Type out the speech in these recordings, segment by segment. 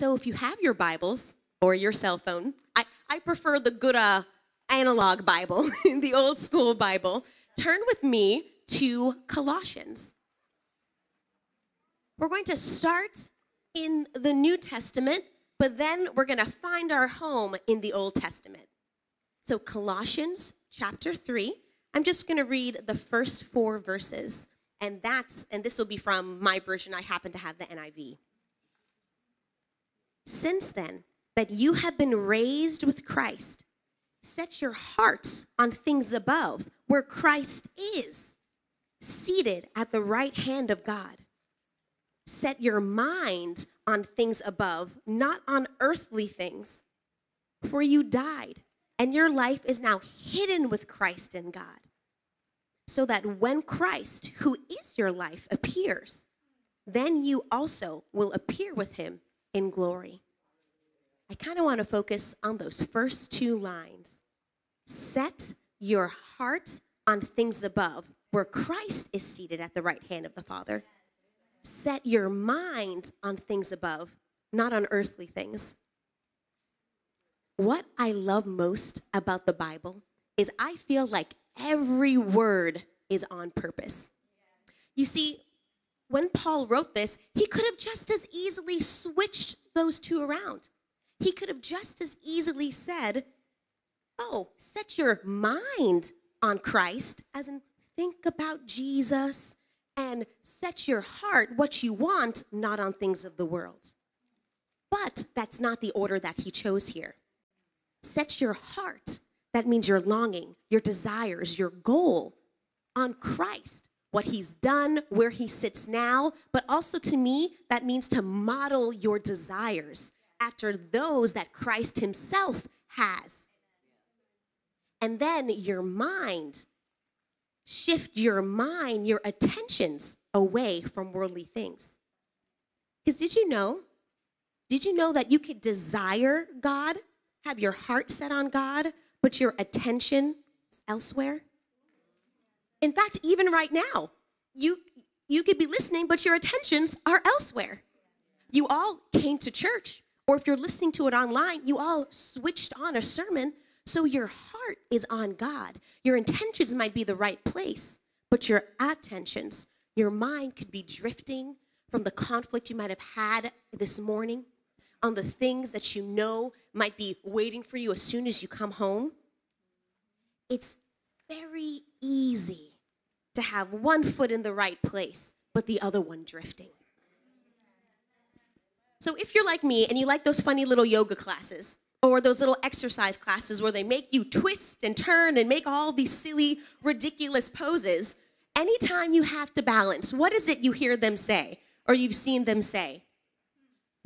So if you have your Bibles or your cell phone, I, I prefer the good uh, analog Bible, the old school Bible. Turn with me to Colossians. We're going to start in the New Testament, but then we're going to find our home in the Old Testament. So, Colossians chapter 3, I'm just going to read the first four verses, and that's, and this will be from my version. I happen to have the NIV. Since then, that you have been raised with Christ, set your hearts on things above, where Christ is, seated at the right hand of God. Set your mind on things above, not on earthly things. For you died, and your life is now hidden with Christ in God. So that when Christ, who is your life, appears, then you also will appear with him in glory. I kind of want to focus on those first two lines. Set your heart on things above, where Christ is seated at the right hand of the Father set your mind on things above, not on earthly things. What I love most about the Bible is I feel like every word is on purpose. You see, when Paul wrote this, he could have just as easily switched those two around. He could have just as easily said, Oh, set your mind on Christ, as in think about Jesus, and set your heart what you want, not on things of the world. But that's not the order that he chose here. Set your heart, that means your longing, your desires, your goal on Christ, what he's done, where he sits now, but also to me, that means to model your desires after those that Christ himself has. And then your mind shift your mind, your attentions away from worldly things. Because did you know? Did you know that you could desire God, have your heart set on God, but your attention elsewhere? In fact, even right now, you you could be listening, but your attentions are elsewhere. You all came to church, or if you're listening to it online, you all switched on a sermon, so your heart is on God. Your intentions might be the right place, but your attentions, your mind could be drifting from the conflict you might have had this morning on the things that you know might be waiting for you as soon as you come home. It's very easy to have one foot in the right place, but the other one drifting. So if you're like me and you like those funny little yoga classes, or those little exercise classes where they make you twist and turn and make all these silly, ridiculous poses. Anytime you have to balance, what is it you hear them say or you've seen them say?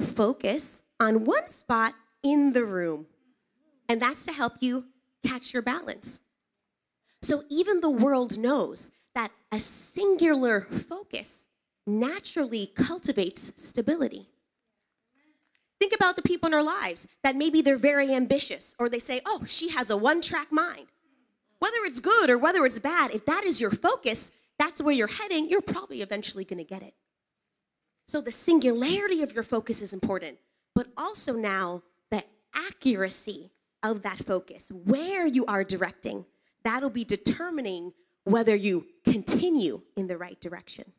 Focus on one spot in the room. And that's to help you catch your balance. So even the world knows that a singular focus naturally cultivates stability. Think about the people in our lives that maybe they're very ambitious or they say, oh, she has a one track mind. Whether it's good or whether it's bad, if that is your focus, that's where you're heading, you're probably eventually going to get it. So the singularity of your focus is important, but also now the accuracy of that focus, where you are directing, that'll be determining whether you continue in the right direction.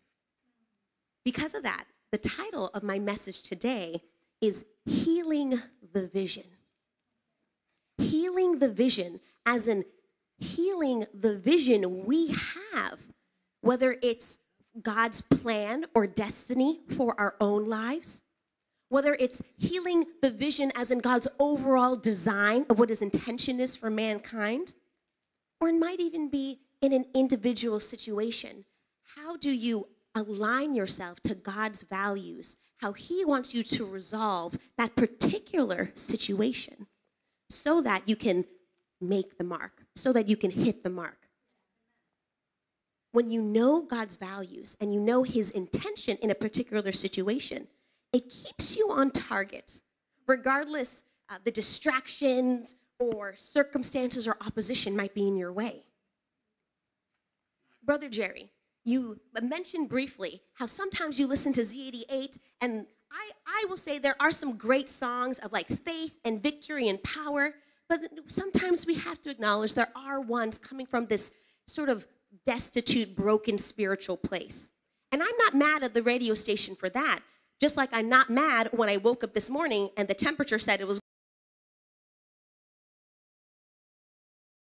Because of that, the title of my message today is healing the vision. Healing the vision, as in healing the vision we have, whether it's God's plan or destiny for our own lives, whether it's healing the vision as in God's overall design of what his intention is for mankind, or it might even be in an individual situation. How do you align yourself to God's values how He wants you to resolve that particular situation so that you can make the mark, so that you can hit the mark. When you know God's values and you know His intention in a particular situation, it keeps you on target, regardless of the distractions or circumstances or opposition might be in your way. Brother Jerry, you mentioned briefly how sometimes you listen to Z88 and I, I will say there are some great songs of like faith and victory and power, but sometimes we have to acknowledge there are ones coming from this sort of destitute, broken spiritual place. And I'm not mad at the radio station for that, just like I'm not mad when I woke up this morning and the temperature said it was.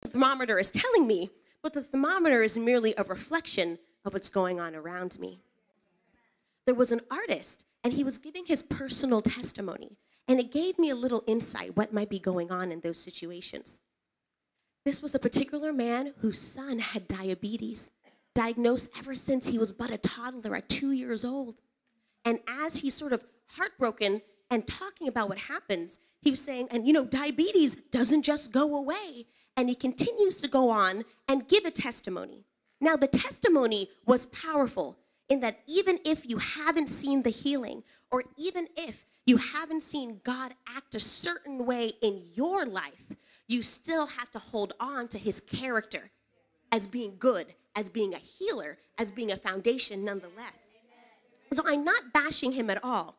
The thermometer is telling me, but the thermometer is merely a reflection of what's going on around me. There was an artist, and he was giving his personal testimony, and it gave me a little insight what might be going on in those situations. This was a particular man whose son had diabetes, diagnosed ever since he was but a toddler at two years old. And as he's sort of heartbroken and talking about what happens, he was saying, and you know, diabetes doesn't just go away. And he continues to go on and give a testimony. Now, the testimony was powerful in that even if you haven't seen the healing, or even if you haven't seen God act a certain way in your life, you still have to hold on to his character as being good, as being a healer, as being a foundation nonetheless. So I'm not bashing him at all,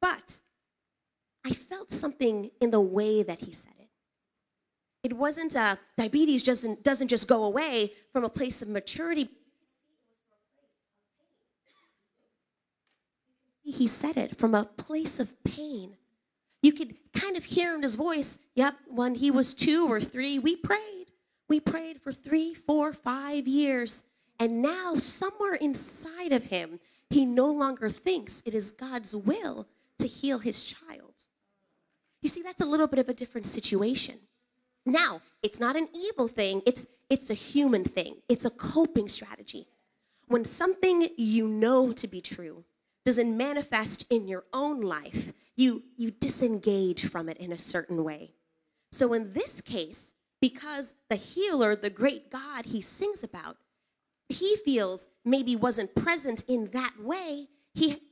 but I felt something in the way that he said it. It wasn't a diabetes doesn't, doesn't just go away from a place of maturity. He said it from a place of pain you could kind of hear in his voice, yep, when he was two or three, we prayed. We prayed for three, four, five years. And now, somewhere inside of him, he no longer thinks it is God's will to heal his child. You see, that's a little bit of a different situation. Now, it's not an evil thing, it's, it's a human thing, it's a coping strategy. When something you know to be true doesn't manifest in your own life, you, you disengage from it in a certain way. So in this case, because the healer, the great God he sings about, he feels maybe wasn't present in that way, he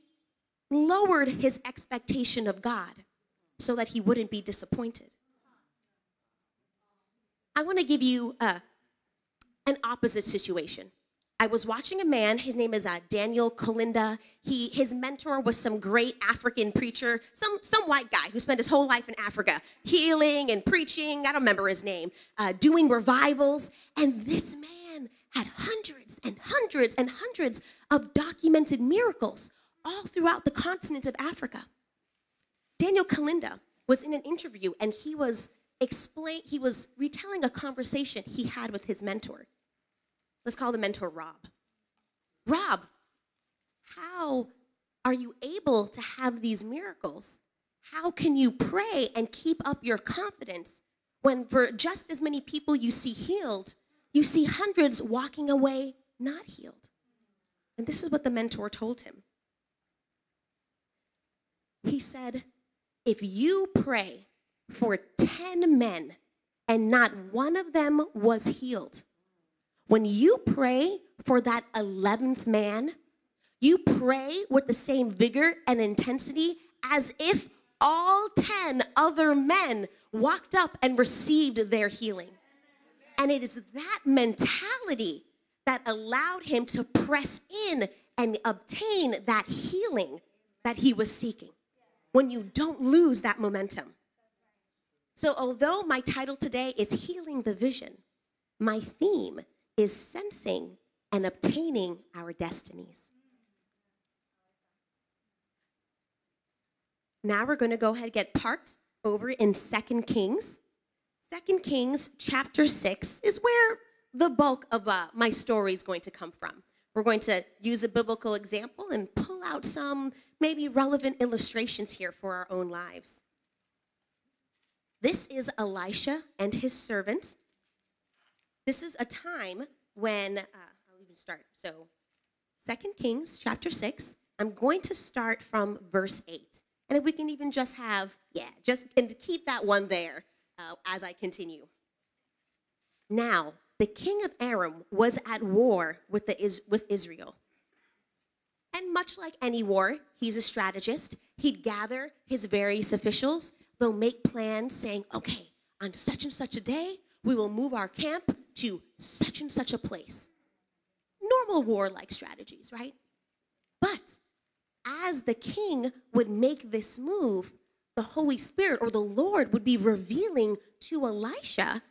lowered his expectation of God so that he wouldn't be disappointed. I want to give you a, an opposite situation. I was watching a man, his name is uh, Daniel Kolenda. He, his mentor was some great African preacher, some, some white guy who spent his whole life in Africa, healing and preaching, I don't remember his name, uh, doing revivals. And this man had hundreds and hundreds and hundreds of documented miracles all throughout the continent of Africa. Daniel Kolenda was in an interview and he was explain he was retelling a conversation he had with his mentor. Let's call the mentor Rob. Rob, how are you able to have these miracles? How can you pray and keep up your confidence when, for just as many people you see healed, you see hundreds walking away not healed? And this is what the mentor told him. He said, If you pray for 10 men and not one of them was healed, when you pray for that 11th man, you pray with the same vigor and intensity as if all 10 other men walked up and received their healing. And it is that mentality that allowed him to press in and obtain that healing that he was seeking when you don't lose that momentum. So, although my title today is Healing the Vision, my theme is sensing and obtaining our destinies. Now we're going to go ahead and get parked over in Second Kings. Second Kings chapter 6 is where the bulk of uh, my story is going to come from. We're going to use a biblical example and pull out some maybe relevant illustrations here for our own lives. This is Elisha and his servant this is a time when, uh, I'll even start. So, Second Kings chapter 6, I'm going to start from verse 8. And if we can even just have, yeah, just and keep that one there uh, as I continue. Now, the king of Aram was at war with, the, with Israel. And much like any war, he's a strategist. He'd gather his various officials. They'll make plans saying, okay, on such and such a day, we will move our camp to such and such a place. Normal warlike strategies, right? But as the king would make this move, the Holy Spirit or the Lord would be revealing to Elisha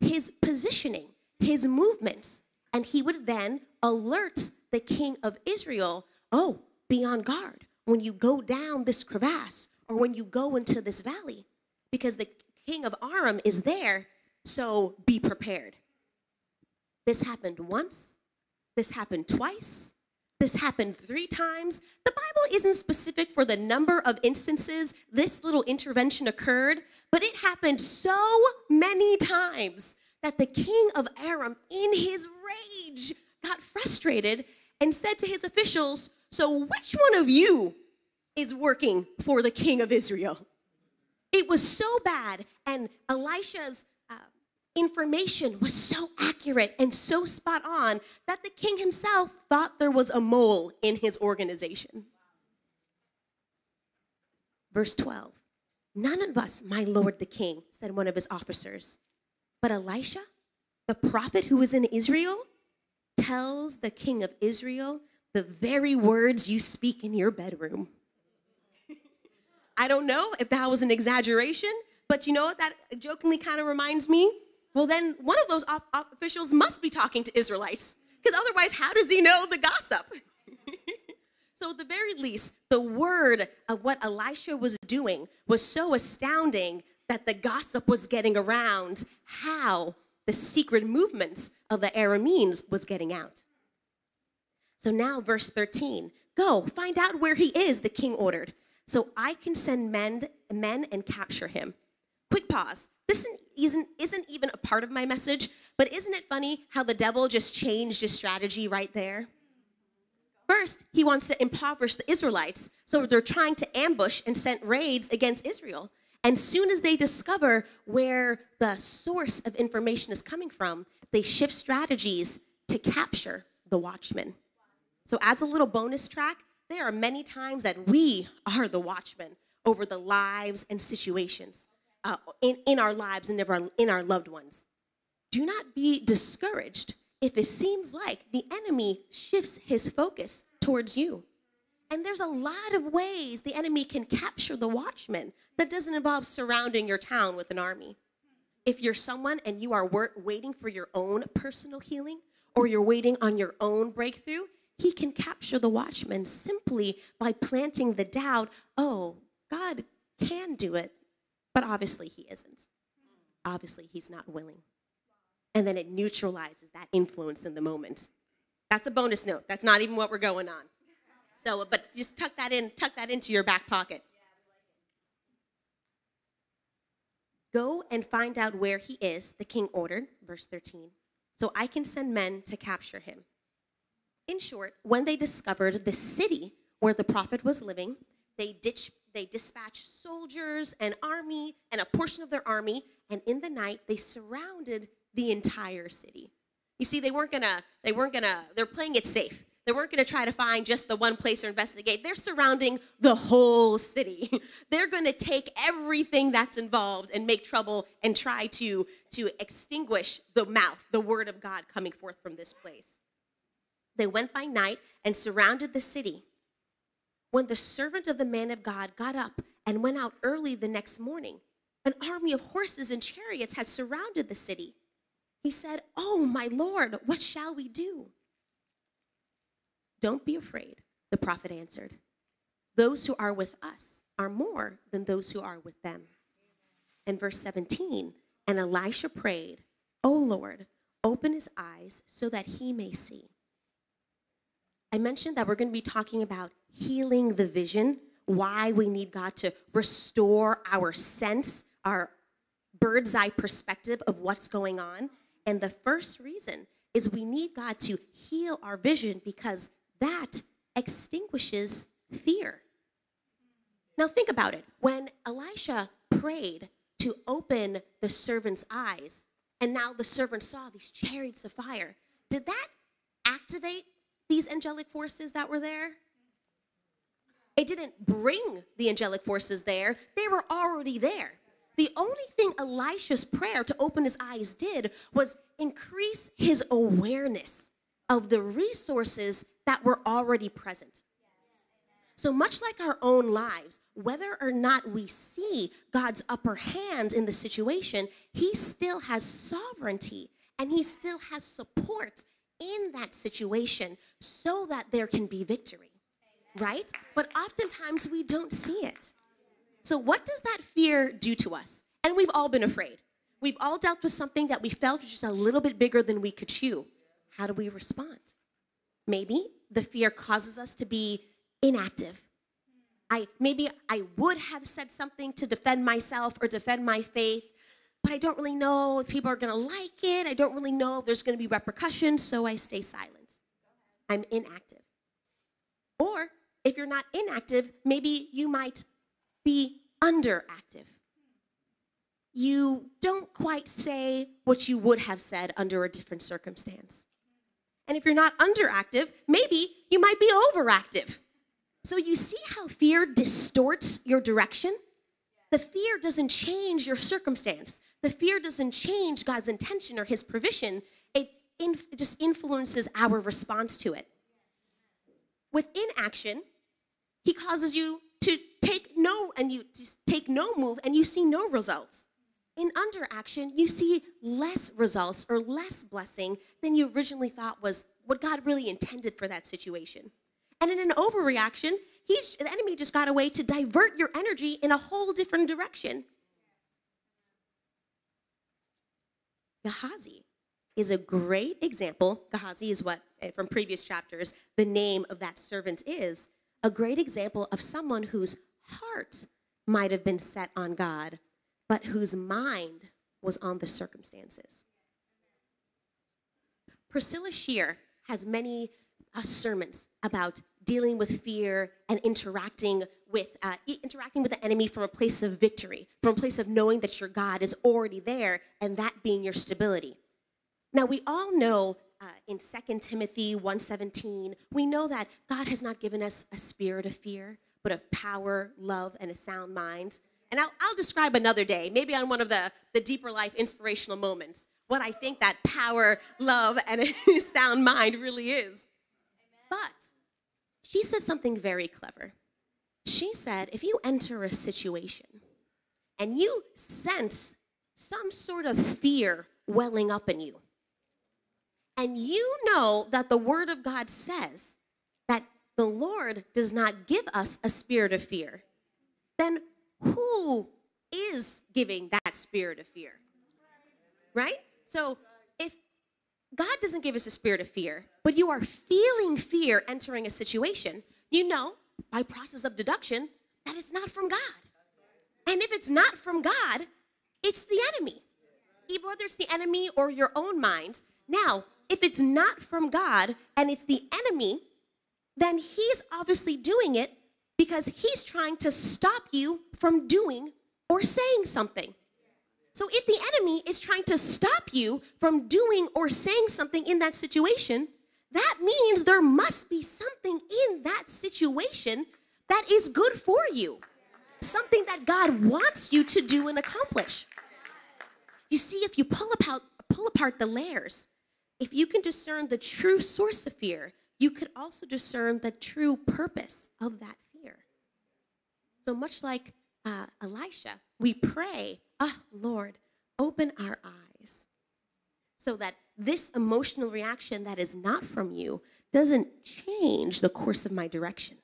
his positioning, his movements, and he would then alert the king of Israel oh, be on guard when you go down this crevasse or when you go into this valley, because the king of Aram is there, so be prepared. This happened once, this happened twice, this happened three times. The Bible isn't specific for the number of instances this little intervention occurred, but it happened so many times that the king of Aram, in his rage, got frustrated and said to his officials, So, which one of you is working for the king of Israel? It was so bad, and Elisha's uh, information was so accurate and so spot on that the king himself thought there was a mole in his organization. Verse 12 None of us, my lord the king, said one of his officers, but Elisha, the prophet who was in Israel, tells the king of Israel the very words you speak in your bedroom. I don't know if that was an exaggeration, but you know what that jokingly kind of reminds me? Well, then one of those op- op- officials must be talking to Israelites, because otherwise, how does he know the gossip? so, at the very least, the word of what Elisha was doing was so astounding that the gossip was getting around how the secret movements of the Arameans was getting out. So now, verse 13 go, find out where he is, the king ordered, so I can send men, men and capture him. Quick pause. This isn't, isn't even a part of my message, but isn't it funny how the devil just changed his strategy right there? First, he wants to impoverish the Israelites, so they're trying to ambush and send raids against Israel. And soon as they discover where the source of information is coming from, they shift strategies to capture the watchman. So, as a little bonus track, there are many times that we are the watchmen over the lives and situations uh, in, in our lives and our, in our loved ones. Do not be discouraged if it seems like the enemy shifts his focus towards you. And there's a lot of ways the enemy can capture the watchman that doesn't involve surrounding your town with an army. If you're someone and you are waiting for your own personal healing or you're waiting on your own breakthrough, he can capture the watchman simply by planting the doubt oh, God can do it, but obviously he isn't. Obviously, he's not willing. And then it neutralizes that influence in the moment. That's a bonus note. That's not even what we're going on. So, but just tuck that in, tuck that into your back pocket. Go and find out where he is, the king ordered, verse 13, so I can send men to capture him. In short, when they discovered the city where the prophet was living, they, ditch, they dispatched soldiers and army and a portion of their army, and in the night they surrounded the entire city. You see, they weren't gonna, they weren't gonna, they're playing it safe. They weren't going to try to find just the one place or investigate. They're surrounding the whole city. They're going to take everything that's involved and make trouble and try to, to extinguish the mouth, the word of God coming forth from this place. They went by night and surrounded the city. When the servant of the man of God got up and went out early the next morning, an army of horses and chariots had surrounded the city. He said, Oh, my Lord, what shall we do? Don't be afraid, the prophet answered. Those who are with us are more than those who are with them. And verse 17, and Elisha prayed, O Lord, open his eyes so that he may see. I mentioned that we're going to be talking about healing the vision, why we need God to restore our sense, our bird's eye perspective of what's going on. And the first reason is we need God to heal our vision because that extinguishes fear. Now, think about it. When Elisha prayed to open the servant's eyes, and now the servant saw these chariots of fire, did that activate these angelic forces that were there? It didn't bring the angelic forces there, they were already there. The only thing Elisha's prayer to open his eyes did was increase his awareness of the resources that were already present. So much like our own lives, whether or not we see God's upper hand in the situation, He still has sovereignty and He still has support in that situation so that there can be victory, right? But oftentimes we don't see it. So, what does that fear do to us? And we've all been afraid. We've all dealt with something that we felt was just a little bit bigger than we could chew. How do we respond? Maybe the fear causes us to be inactive. I maybe I would have said something to defend myself or defend my faith, but I don't really know if people are going to like it. I don't really know if there's going to be repercussions, so I stay silent. I'm inactive. Or if you're not inactive, maybe you might be underactive. You don't quite say what you would have said under a different circumstance. And if you're not underactive, maybe you might be overactive. So you see how fear distorts your direction? The fear doesn't change your circumstance. The fear doesn't change God's intention or his provision. It, it just influences our response to it. With inaction, he causes you to take no and you just take no move and you see no results. In underaction, you see less results or less blessing than you originally thought was what God really intended for that situation. And in an overreaction, he's, the enemy just got a way to divert your energy in a whole different direction. Gehazi is a great example. Gehazi is what, eh, from previous chapters, the name of that servant is. A great example of someone whose heart might have been set on God, but whose mind was on the circumstances. Priscilla Shirer has many uh, sermons about dealing with fear and interacting with uh, interacting with the enemy from a place of victory, from a place of knowing that your God is already there, and that being your stability. Now we all know uh, in 2 Timothy 1:17, we know that God has not given us a spirit of fear, but of power, love, and a sound mind. And I'll, I'll describe another day, maybe on one of the, the deeper life inspirational moments, what I think that power, love, and a sound mind really is. But she said something very clever. She said, if you enter a situation and you sense some sort of fear welling up in you, and you know that the Word of God says that the Lord does not give us a spirit of fear, then who is giving that spirit of fear? Right? So God doesn't give us a spirit of fear, but you are feeling fear entering a situation, you know by process of deduction that it's not from God. And if it's not from God, it's the enemy. Whether it's the enemy or your own mind. Now, if it's not from God and it's the enemy, then he's obviously doing it because he's trying to stop you from doing or saying something. So if the enemy is trying to stop you from doing or saying something in that situation, that means there must be something in that situation that is good for you, something that God wants you to do and accomplish. You see, if you pull apart, pull apart the layers, if you can discern the true source of fear, you could also discern the true purpose of that fear. So much like uh, Elisha, we pray, ah, oh, Lord, open our eyes so that this emotional reaction that is not from you doesn't change the course of my direction.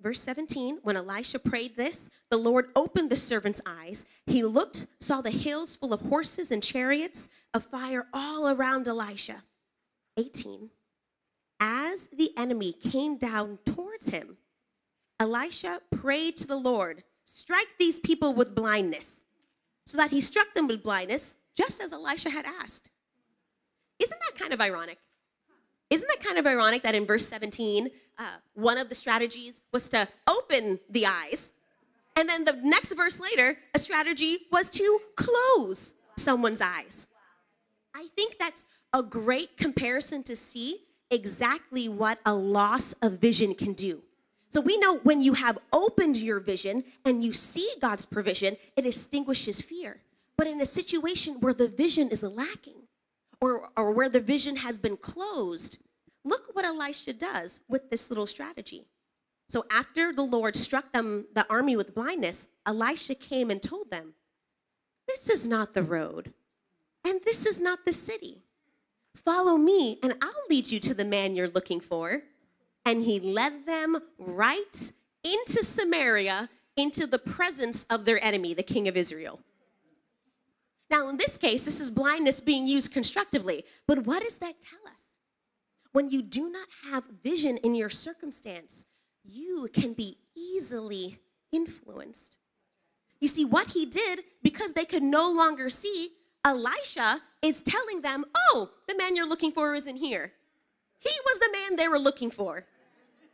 Verse 17, when Elisha prayed this, the Lord opened the servant's eyes. He looked, saw the hills full of horses and chariots of fire all around Elisha. 18, as the enemy came down towards him, Elisha prayed to the Lord, strike these people with blindness. So that he struck them with blindness, just as Elisha had asked. Isn't that kind of ironic? Isn't that kind of ironic that in verse 17, uh, one of the strategies was to open the eyes, and then the next verse later, a strategy was to close someone's eyes? I think that's a great comparison to see exactly what a loss of vision can do. So we know when you have opened your vision and you see God's provision, it extinguishes fear. But in a situation where the vision is lacking or, or where the vision has been closed, look what Elisha does with this little strategy. So after the Lord struck them, the army with blindness, Elisha came and told them, This is not the road, and this is not the city. Follow me, and I'll lead you to the man you're looking for. And he led them right into Samaria, into the presence of their enemy, the king of Israel. Now, in this case, this is blindness being used constructively. But what does that tell us? When you do not have vision in your circumstance, you can be easily influenced. You see, what he did, because they could no longer see, Elisha is telling them, Oh, the man you're looking for isn't here. He was the man they were looking for.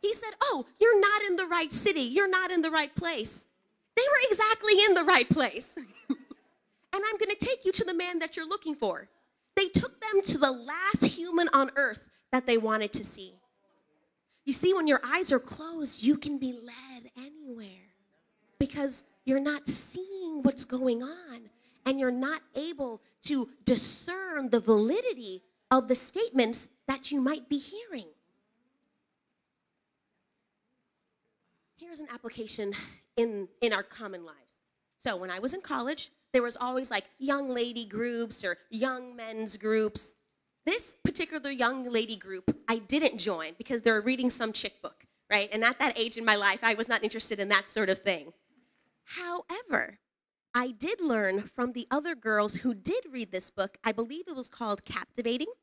He said, Oh, you're not in the right city. You're not in the right place. They were exactly in the right place. and I'm going to take you to the man that you're looking for. They took them to the last human on earth that they wanted to see. You see, when your eyes are closed, you can be led anywhere because you're not seeing what's going on and you're not able to discern the validity of the statements that you might be hearing. Here's an application in, in our common lives. So, when I was in college, there was always like young lady groups or young men's groups. This particular young lady group, I didn't join because they were reading some chick book, right? And at that age in my life, I was not interested in that sort of thing. However, I did learn from the other girls who did read this book. I believe it was called Captivating,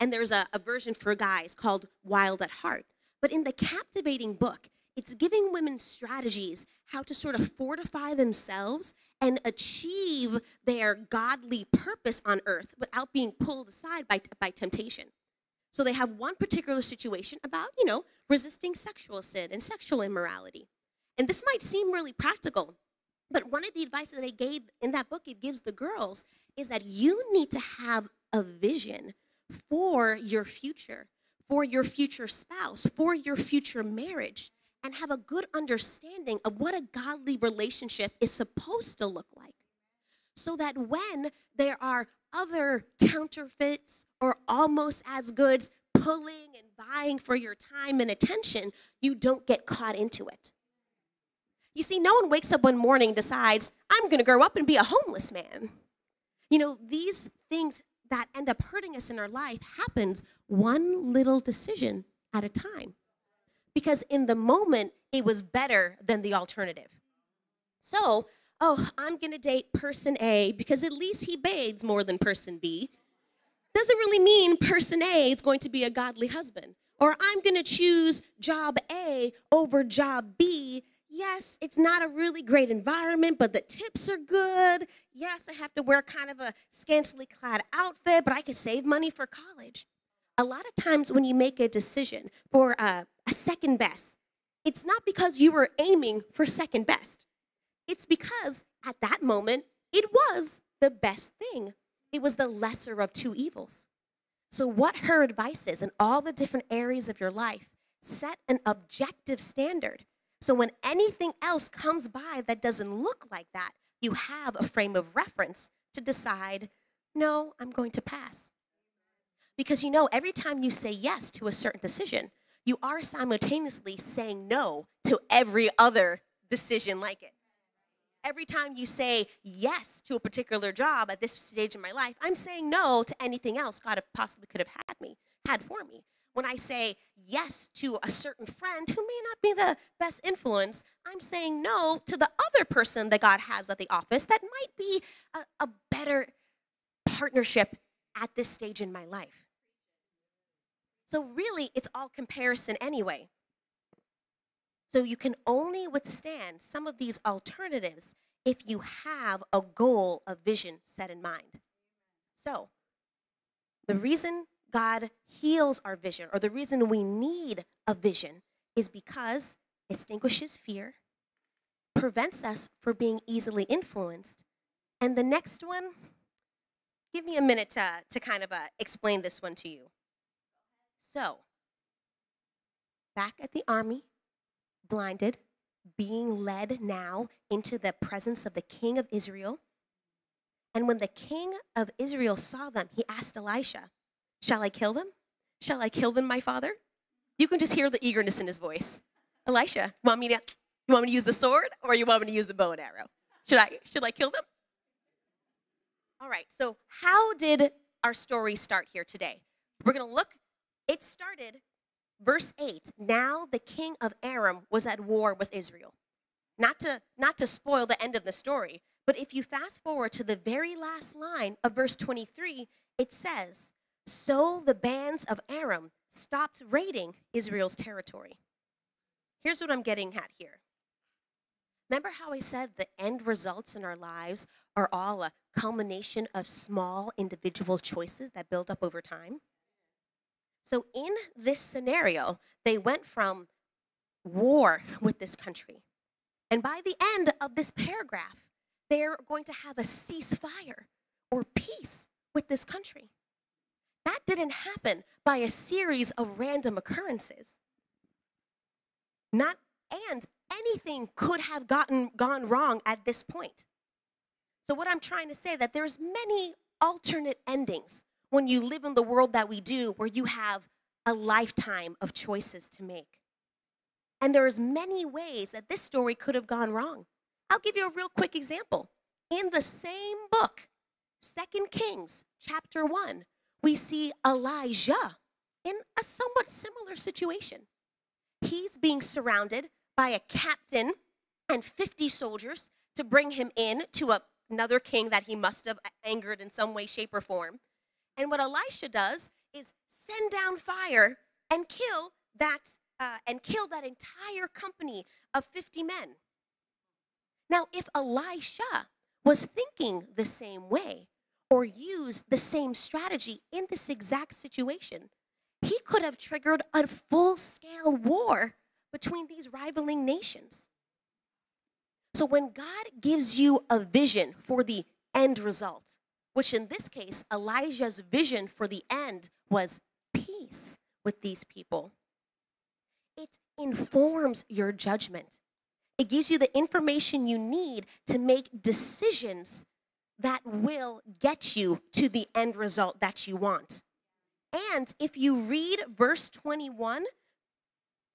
and there's a, a version for guys called Wild at Heart. But in the Captivating book, it's giving women strategies how to sort of fortify themselves and achieve their godly purpose on earth without being pulled aside by, by temptation. So they have one particular situation about, you know, resisting sexual sin and sexual immorality. And this might seem really practical, but one of the advice that they gave in that book, it gives the girls, is that you need to have a vision for your future, for your future spouse, for your future marriage, and have a good understanding of what a godly relationship is supposed to look like. So that when there are other counterfeits or almost as goods pulling and buying for your time and attention, you don't get caught into it. You see, no one wakes up one morning decides, I'm going to grow up and be a homeless man. You know, these things that end up hurting us in our life happens one little decision at a time. Because in the moment, it was better than the alternative. So, oh, I'm going to date person A because at least he bathes more than person B. Doesn't really mean person A is going to be a godly husband. Or I'm going to choose job A over job B yes, it's not a really great environment, but the tips are good. Yes, I have to wear kind of a scantily clad outfit, but I can save money for college. A lot of times when you make a decision for a, second best, it's not because you were aiming for second best. It's because at that moment, it was the best thing. It was the lesser of two evils. So, what her advice is in all the different areas of your life, set an objective standard so when anything else comes by that doesn't look like that, you have a frame of reference to decide, no, I'm going to pass. Because you know, every time you say yes to a certain decision, you are simultaneously saying no to every other decision like it. Every time you say yes to a particular job at this stage in my life, I'm saying no to anything else God possibly could have had me, had for me when I say yes to a certain friend who may not be the best influence, I'm saying no to the other person that God has at the office that might be a, a better partnership at this stage in my life. So, really, it's all comparison anyway. So, you can only withstand some of these alternatives if you have a goal, a vision set in mind. So, the reason God heals our vision, or the reason we need a vision, is because it extinguishes fear, prevents us from being easily influenced. And the next one, give me a minute to, to kind of uh, explain this one to you. So, back at the army, blinded, being led now into the presence of the king of Israel. And when the king of Israel saw them, he asked Elisha, Shall I kill them? Shall I kill them, my father? You can just hear the eagerness in his voice. Elisha, want me to, you want me to use the sword or you want me to use the bow and arrow? Should I, should I kill them? All right, so how did our story start here today? We're going to look, it started, verse 8. Now the king of Aram was at war with Israel. Not to, not to spoil the end of the story, but if you fast forward to the very last line of verse 23, it says, So the bands of Aram stopped raiding Israel's territory. Here's what I'm getting at here. Remember how I said the end results in our lives are all a culmination of small individual choices that build up over time? So, in this scenario, they went from war with this country. And by the end of this paragraph, they're going to have a ceasefire or peace with this country. That didn't happen by a series of random occurrences. Not and anything could have gotten gone wrong at this point. So what I'm trying to say that there's many alternate endings when you live in the world that we do where you have a lifetime of choices to make. And there's many ways that this story could have gone wrong. I'll give you a real quick example. In the same book, Second Kings chapter 1, we see Elijah in a somewhat similar situation. He's being surrounded by a captain and 50 soldiers to bring him in to a, another king that he must have angered in some way, shape, or form. And what Elisha does is send down fire and kill that uh, and kill that entire company of 50 men. Now, if Elisha was thinking the same way or used the same strategy in this exact situation, he could have triggered a full scale war between these rivaling nations. So when God gives you a vision for the end result, which in this case, Elijah's vision for the end was peace with these people, it informs your judgment. It gives you the information you need to make decisions that will get you to the end result that you want. And if you read verse 21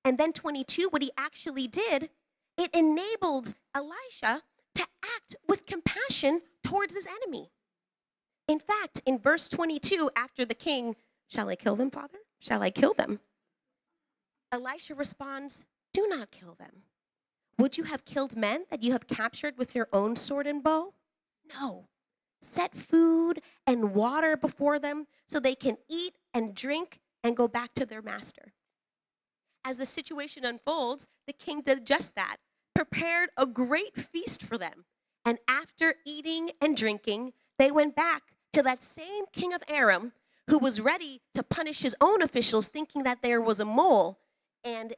and then 22, what he actually did, it enabled Elisha to act with compassion towards his enemy. In fact, in verse 22, after the king, Shall I kill them, father? Shall I kill them? Elisha responds, Do not kill them. Would you have killed men that you have captured with your own sword and bow? No. Set food and water before them so they can eat and drink and go back to their master as the situation unfolds, the king did just that, prepared a great feast for them. And after eating and drinking, they went back to that same king of Aram who was ready to punish his own officials, thinking that there was a mole. And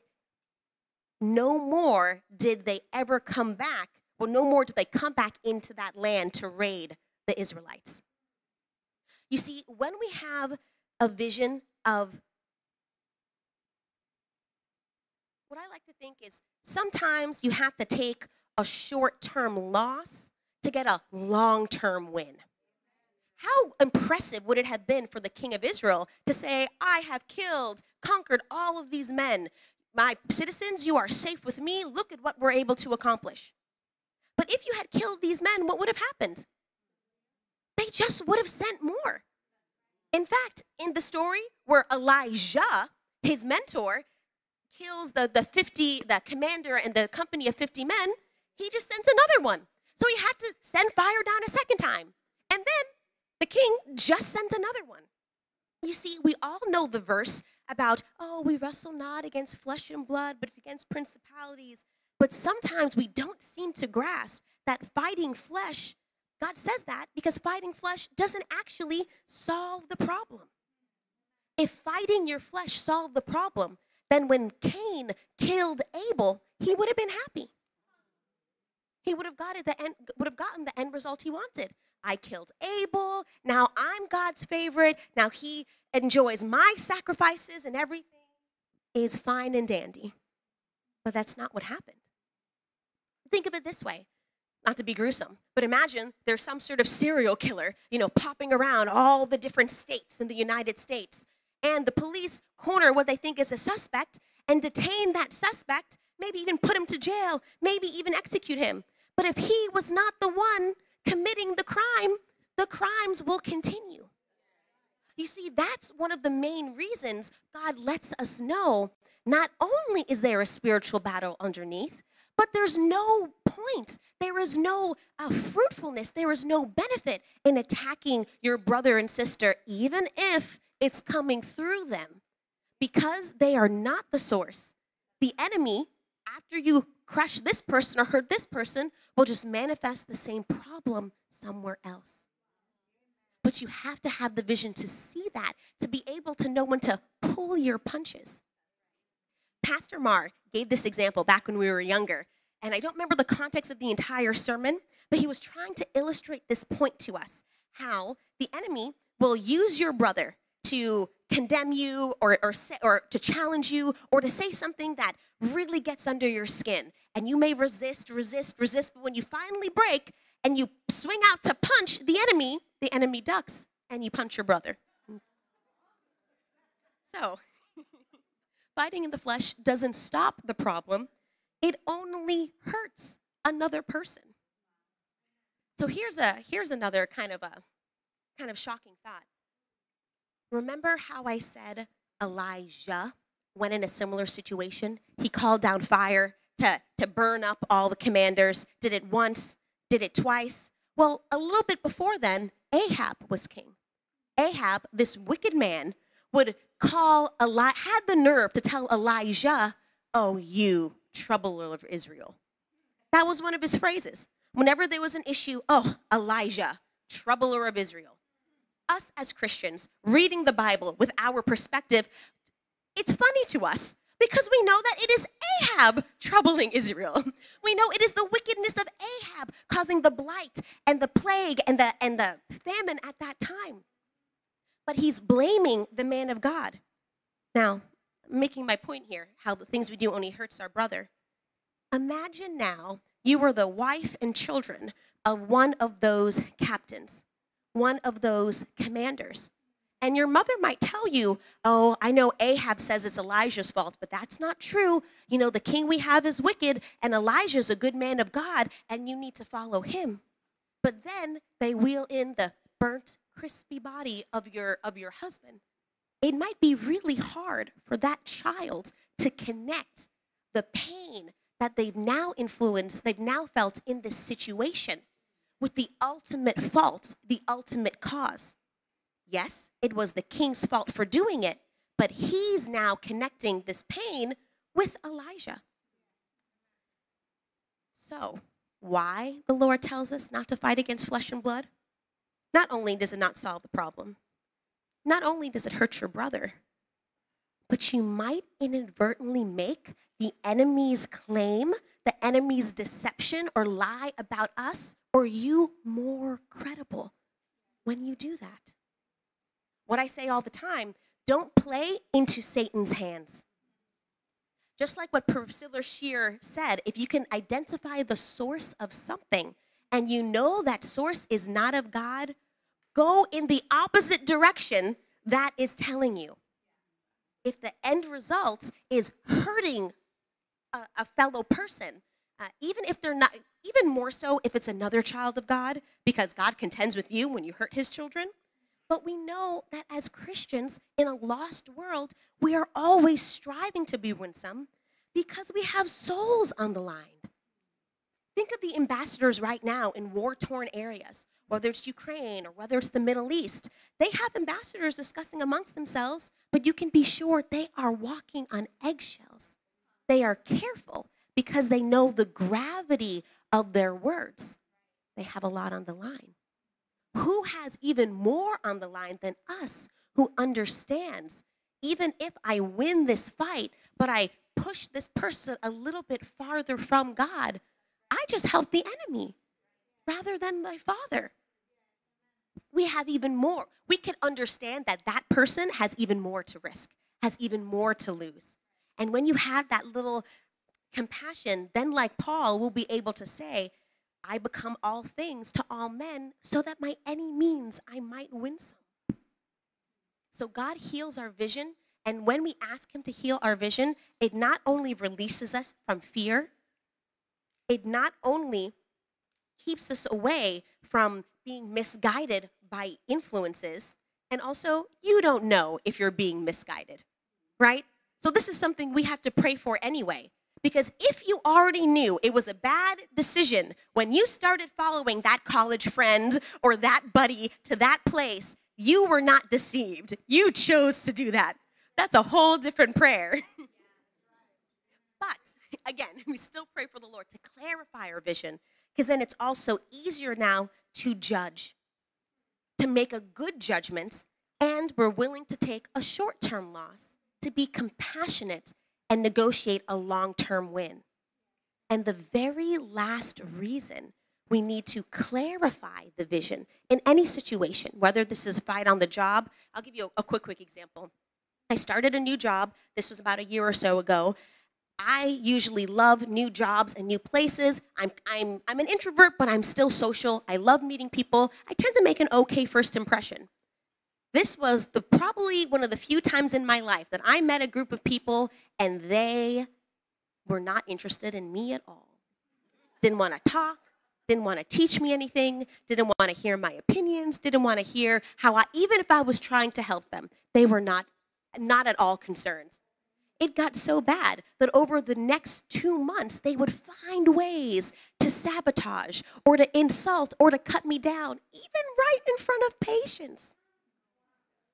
no more did they ever come back, well, no more did they come back into that land to raid the Israelites. You see, when we have a vision of what I like to think is sometimes you have to take a short term loss to get a long term win. How impressive would it have been for the king of Israel to say, I have killed, conquered all of these men. My citizens, you are safe with me. Look at what we're able to accomplish. But if you had killed these men, what would have happened? They just would have sent more. In fact, in the story where Elijah, his mentor, kills the, the 50, the commander and the company of 50 men, he just sends another one. So he had to send fire down a second time. And then the king just sent another one. You see, we all know the verse about, oh, we wrestle not against flesh and blood, but against principalities. But sometimes we don't seem to grasp that fighting flesh, God says that because fighting flesh doesn't actually solve the problem. If fighting your flesh solved the problem, then when Cain killed Abel, he would have been happy. He would have gotten the end, would have gotten the end result he wanted. I killed Abel. Now I'm God's favorite. Now he enjoys my sacrifices and everything is fine and dandy. But that's not what happened. Think of it this way not to be gruesome, but imagine there's some sort of serial killer, you know, popping around all the different states in the United States and the police corner what they think is a suspect and detain that suspect, maybe even put him to jail, maybe even execute him. But if he was not the one committing the crime, the crimes will continue. You see, that's one of the main reasons God lets us know not only is there a spiritual battle underneath, but there's no point. There is no uh, fruitfulness. There is no benefit in attacking your brother and sister, even if it's coming through them, because they are not the source. The enemy, after you crush this person or hurt this person, will just manifest the same problem somewhere else. But you have to have the vision to see that, to be able to know when to pull your punches. Pastor Marr gave this example back when we were younger, and I don't remember the context of the entire sermon, but he was trying to illustrate this point to us how the enemy will use your brother to condemn you or, or, say, or to challenge you or to say something that really gets under your skin. And you may resist, resist, resist, but when you finally break, and you swing out to punch the enemy, the enemy ducks and you punch your brother. So, fighting in the flesh doesn't stop the problem, it only hurts another person. So here's a here's another kind of a kind of shocking thought. Remember how I said Elijah when in a similar situation? He called down fire to, to burn up all the commanders, did it once, did it twice. Well, a little bit before then, Ahab was king. Ahab, this wicked man, would call Eli- had the nerve to tell Elijah, "Oh, you troubler of Israel." That was one of his phrases. Whenever there was an issue, "Oh, Elijah, troubler of Israel." Us as Christians, reading the Bible with our perspective, it's funny to us because we know that it is Ahab troubling Israel. We know it is the wickedness of Ahab causing the blight and the plague and the, and the famine at that time. But he's blaming the man of God. Now, making my point here, how the things we do only hurts our brother. Imagine now you were the wife and children of one of those captains, one of those commanders. And your mother might tell you, Oh, I know Ahab says it's Elijah's fault, but that's not true. You know, the king we have is wicked, and Elijah's a good man of God, and you need to follow him. But then they wheel in the burnt, crispy body of your, of your husband. It might be really hard for that child to connect the pain that they've now influenced, they've now felt in this situation with the ultimate fault, the ultimate cause. Yes, it was the king's fault for doing it, but he's now connecting this pain with Elijah. So, why the Lord tells us not to fight against flesh and blood? Not only does it not solve the problem, not only does it hurt your brother, but you might inadvertently make the enemy's claim, the enemy's deception or lie about us or you more credible when you do that. What I say all the time don't play into Satan's hands. Just like what Priscilla Shirer said, if you can identify the source of something and you know that source is not of God, go in the opposite direction that is telling you. If the end result is hurting a, a fellow person, uh, even if they're not, even more so if it's another child of God, because God contends with you when you hurt his children, but we know that as Christians in a lost world, we are always striving to be winsome because we have souls on the line. Think of the ambassadors right now in war torn areas, whether it's Ukraine or whether it's the Middle East. They have ambassadors discussing amongst themselves, but you can be sure they are walking on eggshells. They are careful because they know the gravity of their words. They have a lot on the line who has even more on the line than us who understands even if I win this fight, but I push this person a little bit farther from God, I just help the enemy rather than my father. We have even more. We can understand that that person has even more to risk, has even more to lose. And when you have that little compassion, then, like Paul, we'll be able to say, I become all things to all men, so that by any means I might win some. So God heals our vision. And when we ask Him to heal our vision, it not only releases us from fear, it not only keeps us away from being misguided by influences, and also you don't know if you're being misguided, right? So this is something we have to pray for anyway. Because if you already knew it was a bad decision when you started following that college friend or that buddy to that place, you were not deceived. You chose to do that. That's a whole different prayer. but again, we still pray for the Lord to clarify our vision because then it's also easier now to judge, to make a good judgment, and we're willing to take a short term loss, to be compassionate and negotiate a long term win. And the very last reason we need to clarify the vision in any situation, whether this is a fight on the job. I'll give you a, a quick, quick example. I started a new job, this was about a year or so ago. I usually love new jobs and new places. I'm, I'm, I'm an introvert, but I'm still social. I love meeting people. I tend to make an okay first impression. This was the, probably one of the few times in my life that I met a group of people and they were not interested in me at all. Didn't want to talk, didn't want to teach me anything, didn't want to hear my opinions, didn't want to hear how I, even if I was trying to help them, they were not, not at all concerned. It got so bad that over the next two months, they would find ways to sabotage or to insult or to cut me down, even right in front of patients.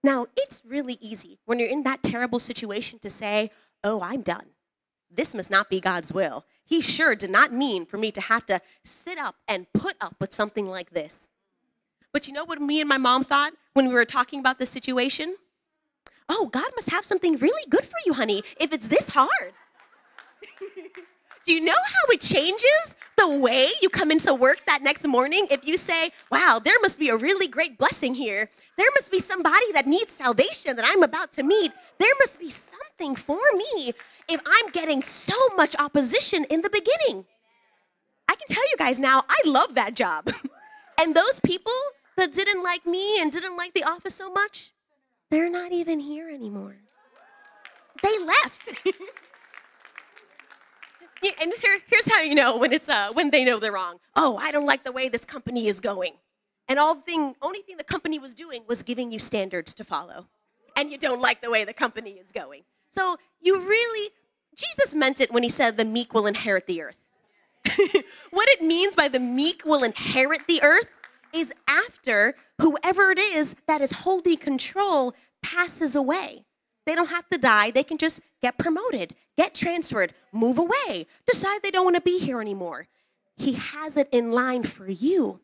Now, it's really easy when you're in that terrible situation to say, Oh, I'm done. This must not be God's will. He sure did not mean for me to have to sit up and put up with something like this. But you know what me and my mom thought when we were talking about this situation? Oh, God must have something really good for you, honey, if it's this hard. Do you know how it changes the way you come into work that next morning? If you say, wow, there must be a really great blessing here. There must be somebody that needs salvation that I'm about to meet. There must be something for me if I'm getting so much opposition in the beginning. I can tell you guys now, I love that job. and those people that didn't like me and didn't like the office so much, they're not even here anymore. They left. Yeah, and here, here's how you know when it's uh, when they know they're wrong. Oh, I don't like the way this company is going, and all thing, only thing the company was doing was giving you standards to follow, and you don't like the way the company is going. So you really, Jesus meant it when he said the meek will inherit the earth. what it means by the meek will inherit the earth is after whoever it is that is holding control passes away. They don't have to die. They can just get promoted, get transferred, move away, decide they don't want to be here anymore. He has it in line for you.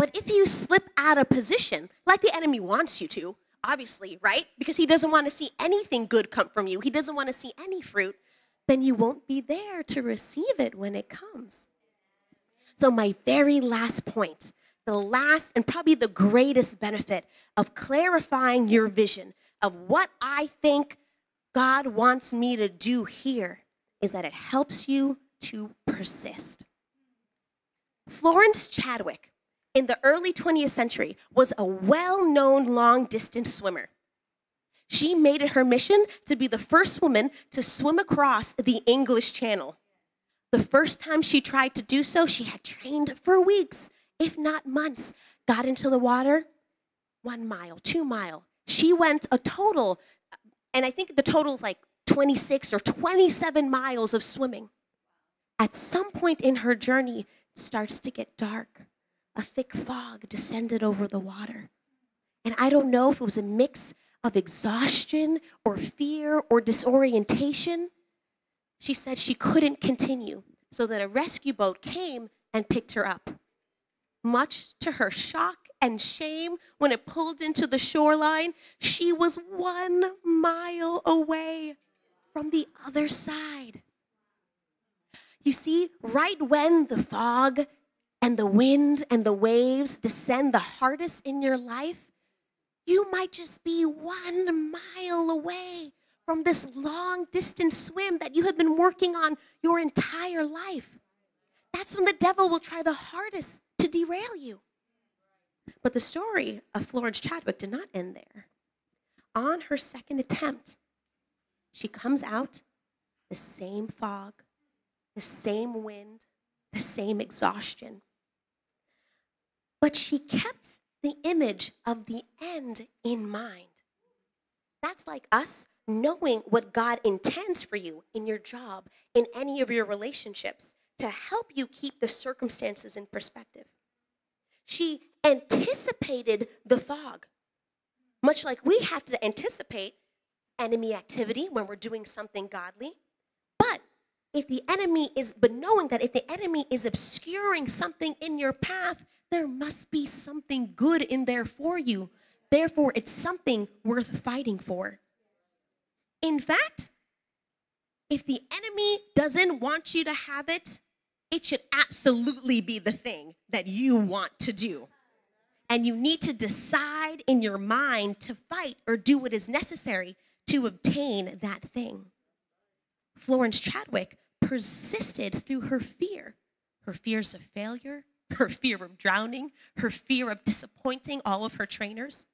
But if you slip out of position, like the enemy wants you to, obviously, right? Because he doesn't want to see anything good come from you, he doesn't want to see any fruit, then you won't be there to receive it when it comes. So, my very last point, the last and probably the greatest benefit of clarifying your vision of what I think God wants me to do here is that it helps you to persist. Florence Chadwick in the early 20th century was a well known long distance swimmer. She made it her mission to be the first woman to swim across the English Channel. The first time she tried to do so, she had trained for weeks, if not months, got into the water, one mile, two mile, she went a total, and I think the total is like 26 or 27 miles of swimming. At some point in her journey, starts to get dark. A thick fog descended over the water. And I don't know if it was a mix of exhaustion or fear or disorientation. She said she couldn't continue, so that a rescue boat came and picked her up. Much to her shock and shame when it pulled into the shoreline, she was one mile away from the other side. You see, right when the fog and the wind and the waves descend the hardest in your life, you might just be one mile away from this long distance swim that you have been working on your entire life. That's when the devil will try the hardest to derail you. But the story of Florence Chadwick did not end there. on her second attempt, she comes out the same fog, the same wind, the same exhaustion. But she kept the image of the end in mind. That's like us knowing what God intends for you in your job, in any of your relationships, to help you keep the circumstances in perspective. She anticipated the fog, much like we have to anticipate enemy activity when we're doing something godly. But if the enemy is, but knowing that if the enemy is obscuring something in your path, there must be something good in there for you. Therefore, it's something worth fighting for. In fact, if the enemy doesn't want you to have it, it should absolutely be the thing that you want to do. And you need to decide in your mind to fight or do what is necessary to obtain that thing. Florence Chadwick persisted through her fear her fears of failure, her fear of drowning, her fear of disappointing all of her trainers.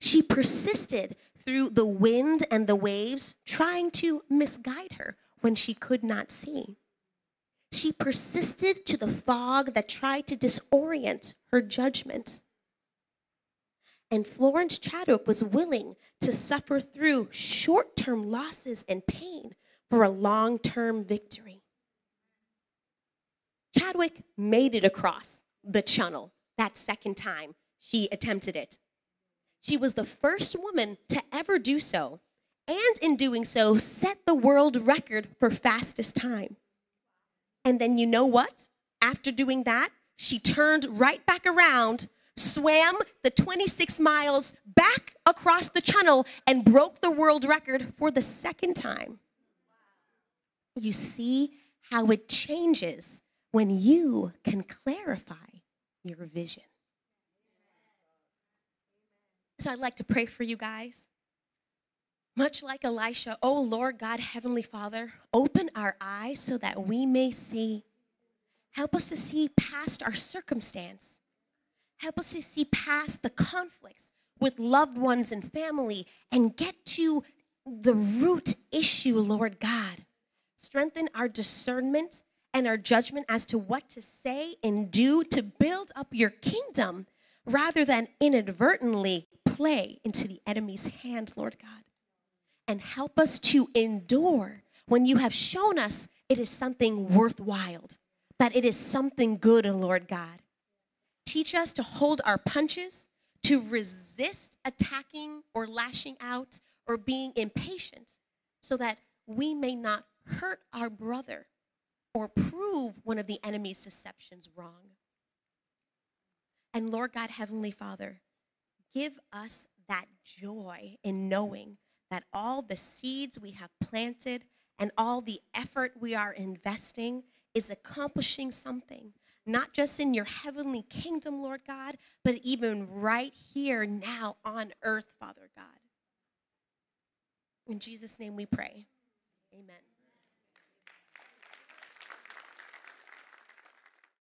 She persisted through the wind and the waves, trying to misguide her when she could not see. She persisted to the fog that tried to disorient her judgment. And Florence Chadwick was willing to suffer through short term losses and pain for a long term victory. Chadwick made it across the channel that second time she attempted it. She was the first woman to ever do so, and in doing so, set the world record for fastest time. And then you know what? After doing that, she turned right back around, swam the 26 miles back across the channel, and broke the world record for the second time. You see how it changes when you can clarify your vision. So I'd like to pray for you guys. Much like Elisha, oh Lord God, Heavenly Father, open our eyes so that we may see. Help us to see past our circumstance. Help us to see past the conflicts with loved ones and family and get to the root issue, Lord God. Strengthen our discernment and our judgment as to what to say and do to build up your kingdom rather than inadvertently play into the enemy's hand, Lord God and help us to endure when you have shown us it is something worthwhile, that it is something good, Lord God. Teach us to hold our punches, to resist attacking or lashing out or being impatient, so that we may not hurt our brother or prove one of the enemy's deceptions wrong. And Lord God, Heavenly Father, give us that joy in knowing that all the seeds we have planted and all the effort we are investing is accomplishing something, not just in your heavenly kingdom, Lord God, but even right here now on earth, Father God. In Jesus' name we pray. Amen.